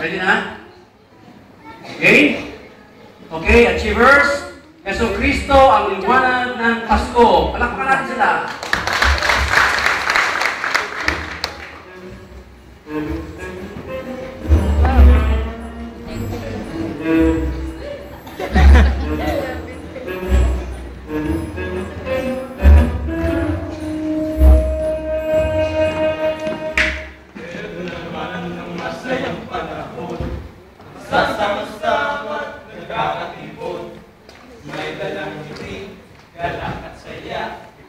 Ready na? Okay? Okay, achievers. Yeso Kristo ang liwanag ng Pasko. Palakpakan natin sila. Thank you.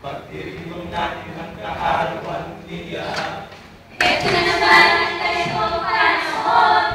Pagdiriwang natin ang kaarawan niya. Ah. Ito na naman ang ganito para noon.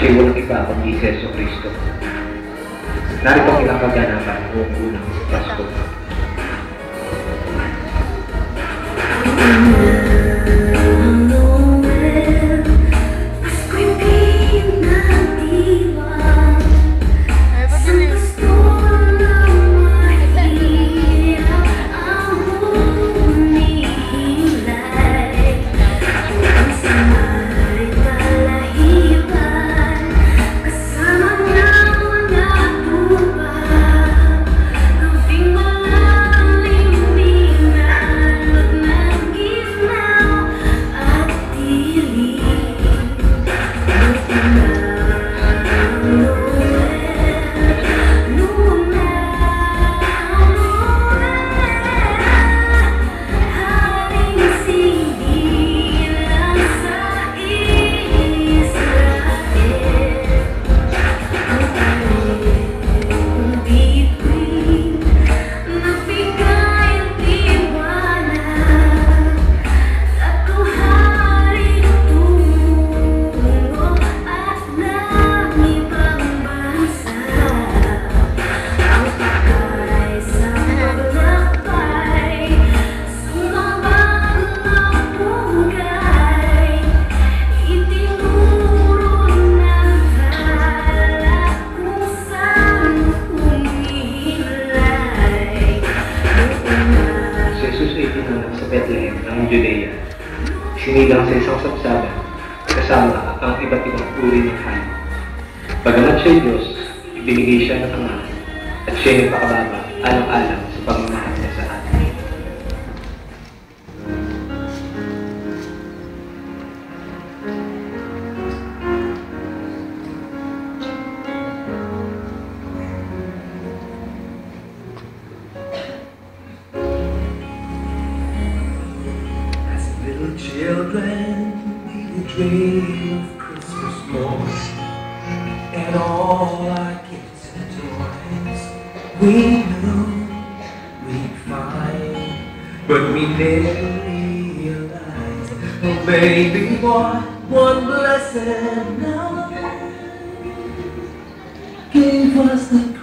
Kasi walang iba kundi si Yeso Kristo. Narito ang ilang kaganapan noong unang Pasko. sinigang sa isang sapsada kasama ang iba't ibang uri ng hayop. Bagamat siya Diyos, ibinigay siya ng Ama at siya ay pakababa alang-alang sa pagmamahal. of Christmas morn And all our gifts and toys We knew we'd find But we never realized Oh baby, what one blessed night Gave us the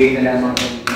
quem, aliás, nós